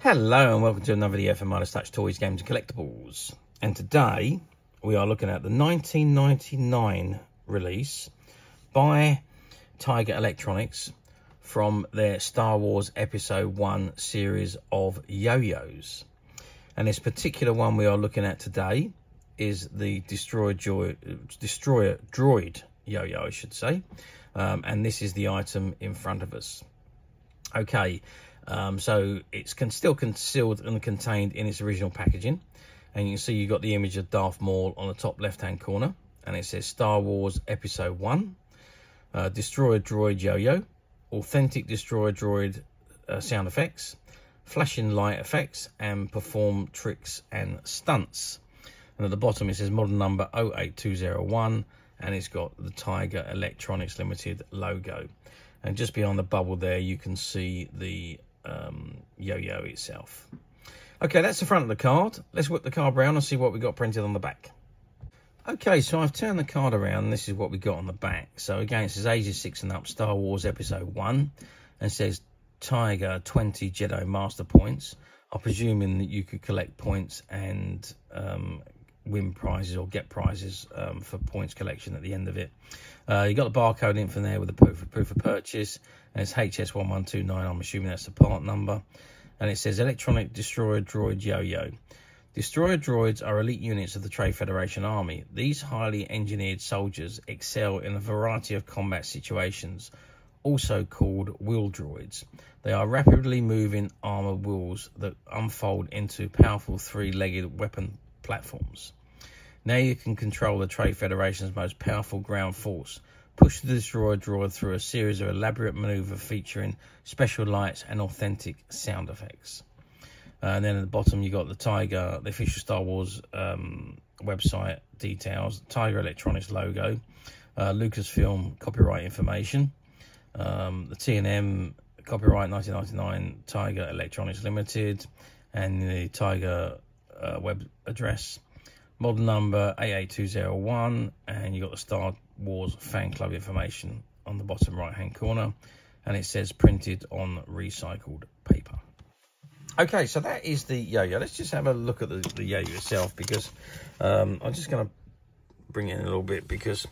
Hello and welcome to another video from Midas Touch Toys, Games and Collectibles. And today we are looking at the 1999 release by Tiger Electronics from their Star Wars Episode 1 series of yo-yos. And this particular one we are looking at today is the Destroyer, Joy, Destroyer Droid yo-yo, I should say. Um, and this is the item in front of us. Okay, um, so it's can, still concealed and contained in its original packaging. And you can see you've got the image of Darth Maul on the top left-hand corner. And it says Star Wars Episode 1, uh, Destroyer Droid Yo-Yo, Authentic Destroyer Droid uh, sound effects, flashing light effects, and perform tricks and stunts. And at the bottom it says model number 08201 and it's got the Tiger Electronics Limited logo. And just beyond the bubble there, you can see the um, yo-yo itself. Okay, that's the front of the card. Let's whip the card around and see what we got printed on the back. Okay, so I've turned the card around. This is what we got on the back. So again, it says ages 6 and up, Star Wars Episode 1. And says Tiger 20 Jedi Master Points. I'm presuming that you could collect points and um, win prizes or get prizes um, for points collection at the end of it. Uh, you got the barcode in from there with the proof of, proof of purchase, and it's HS1129. I'm assuming that's the part number. And it says Electronic Destroyer Droid Yo-Yo. Destroyer droids are elite units of the Trade Federation Army. These highly engineered soldiers excel in a variety of combat situations, also called wheel droids. They are rapidly moving armored wheels that unfold into powerful three-legged weapon platforms. Now you can control the Trade Federation's most powerful ground force. Push the destroyer droid through a series of elaborate maneuvers featuring special lights and authentic sound effects. Uh, and then at the bottom you got the Tiger, the official Star Wars um, website details, Tiger Electronics logo, uh, Lucasfilm copyright information, um, the T&M copyright 1999 Tiger Electronics Limited, and the Tiger uh, web address model number 88201 and you've got the Star Wars fan club information on the bottom right hand corner and it says printed on recycled paper. Okay, so that is the yo-yo. Let's just have a look at the, the yo-yo itself because um, I'm just going to bring it in a little bit because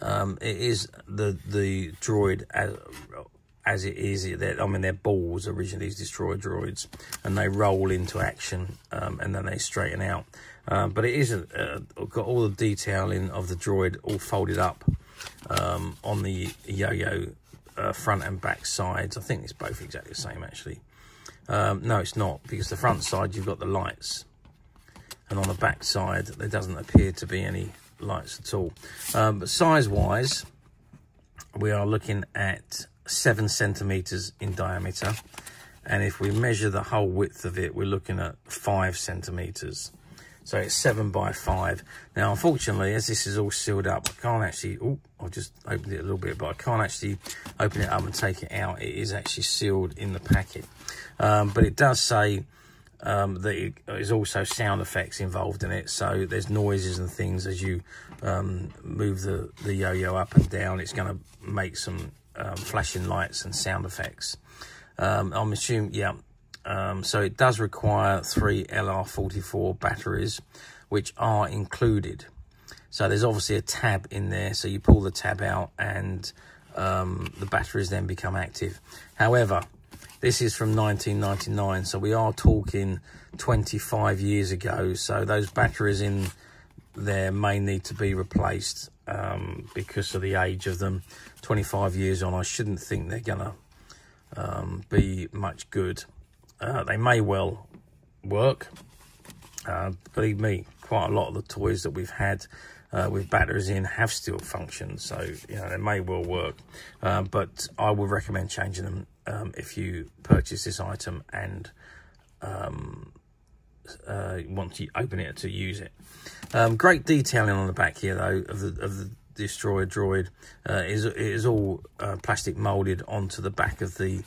um, it is the the droid as, as it is. I mean, they're balls originally, these destroyer droids, and they roll into action um, and then they straighten out. Um, but it isn't uh, got all the detailing of the droid all folded up um, on the yo-yo uh, front and back sides. I think it's both exactly the same actually. Um, no, it's not because the front side you've got the lights, and on the back side there doesn't appear to be any lights at all. Um, but size-wise, we are looking at seven centimeters in diameter, and if we measure the whole width of it, we're looking at five centimeters. So it's seven by five. Now, unfortunately, as this is all sealed up, I can't actually, oh, I've just opened it a little bit, but I can't actually open it up and take it out. It is actually sealed in the packet. Um, but it does say um, that there's also sound effects involved in it. So there's noises and things as you um, move the, the yo-yo up and down. It's going to make some um, flashing lights and sound effects. Um, I'm assuming, yeah, um, so it does require three LR44 batteries, which are included. So there's obviously a tab in there. So you pull the tab out and um, the batteries then become active. However, this is from 1999. So we are talking 25 years ago. So those batteries in there may need to be replaced um, because of the age of them. 25 years on, I shouldn't think they're going to um, be much good. Uh, they may well work. Uh, believe me, quite a lot of the toys that we've had uh, with batteries in have still functioned, so you know they may well work. Uh, but I would recommend changing them um, if you purchase this item and um, uh, want to open it to use it. Um, great detailing on the back here, though, of the of the destroyer droid. Uh, is is all uh, plastic molded onto the back of the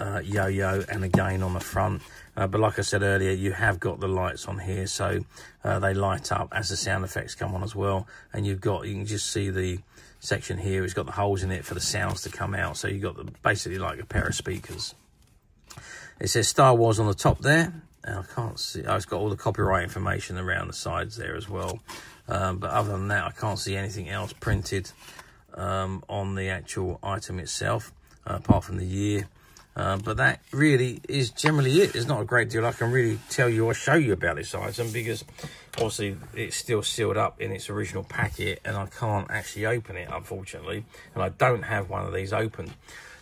uh, yo-yo and again on the front. Uh, but like I said earlier, you have got the lights on here, so uh, they light up as the sound effects come on as well. And you've got, you can just see the section here, it's got the holes in it for the sounds to come out. So you've got the, basically like a pair of speakers. It says Star Wars on the top there. I can't see. Oh, it's got all the copyright information around the sides there as well. Um, but other than that, I can't see anything else printed um, on the actual item itself, uh, apart from the year. Uh, but that really is generally it. There's not a great deal I can really tell you or show you about this item because obviously it's still sealed up in its original packet and I can't actually open it, unfortunately. And I don't have one of these open.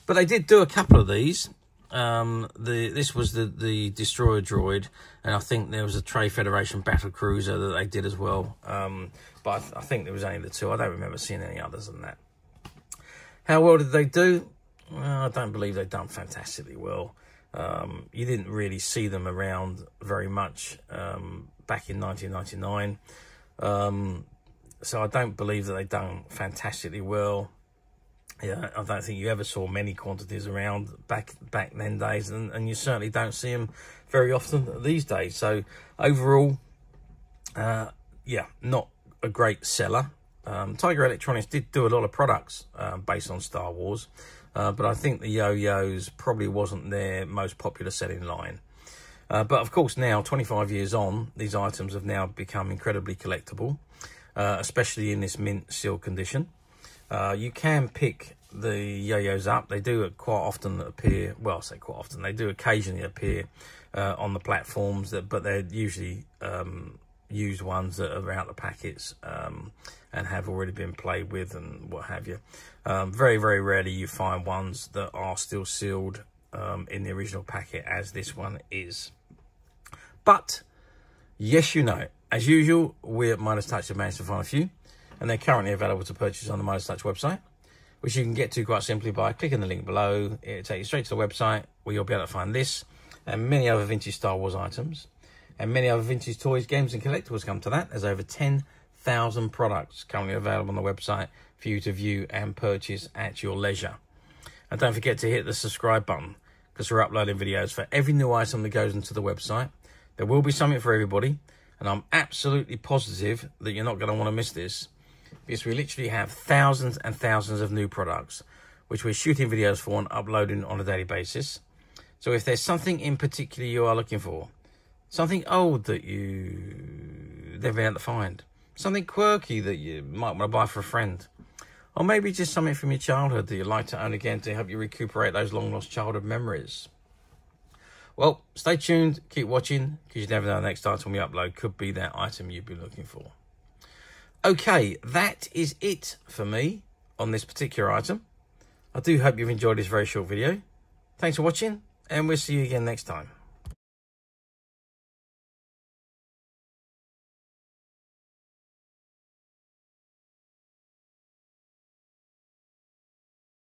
But they did do a couple of these. Um, the This was the, the Destroyer Droid, and I think there was a Trade Federation Battle Cruiser that they did as well. Um, but I, th I think there was only the two. I don't remember seeing any others than that. How well did they do? Well, I don't believe they've done fantastically well. Um, you didn't really see them around very much um, back in 1999. Um, so I don't believe that they've done fantastically well. Yeah, I don't think you ever saw many quantities around back back then days, and, and you certainly don't see them very often these days. So overall, uh, yeah, not a great seller. Um, Tiger Electronics did do a lot of products uh, based on Star Wars. Uh, but I think the yo-yos probably wasn't their most popular selling line. Uh, but of course now, 25 years on, these items have now become incredibly collectible, uh, especially in this mint seal condition. Uh, you can pick the yo-yos up. They do quite often appear, well, I say quite often, they do occasionally appear uh, on the platforms, that, but they're usually um, used ones that are out of packets um, and have already been played with and what have you. Um, very, very rarely you find ones that are still sealed um, in the original packet as this one is. But, yes, you know, as usual, we at Midas Touch have managed to find a few, and they're currently available to purchase on the Midas Touch website, which you can get to quite simply by clicking the link below. It'll take you straight to the website where you'll be able to find this and many other vintage Star Wars items and many other vintage toys, games, and collectibles come to that. There's over 10,000 products currently available on the website for you to view and purchase at your leisure. And don't forget to hit the subscribe button because we're uploading videos for every new item that goes into the website. There will be something for everybody, and I'm absolutely positive that you're not going to want to miss this because we literally have thousands and thousands of new products which we're shooting videos for and uploading on a daily basis. So if there's something in particular you are looking for, Something old that you never been able to find. Something quirky that you might want to buy for a friend. Or maybe just something from your childhood that you'd like to own again to help you recuperate those long lost childhood memories. Well, stay tuned, keep watching, because you never know the next item we upload could be that item you've been looking for. Okay, that is it for me on this particular item. I do hope you've enjoyed this very short video. Thanks for watching, and we'll see you again next time.